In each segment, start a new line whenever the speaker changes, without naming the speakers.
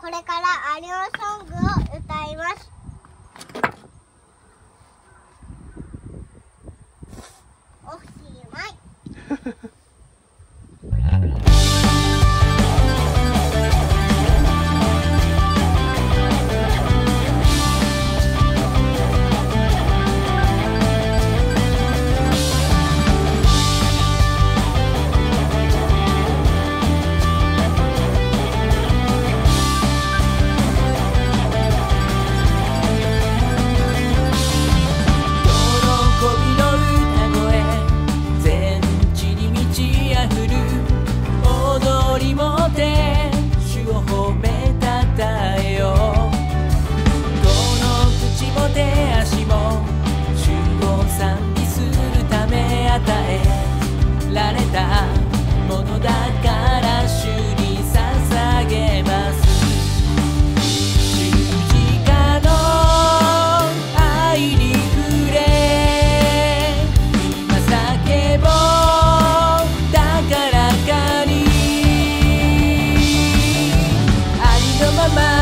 これからアリオソングを歌います。おしまい。
Bye bye.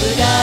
油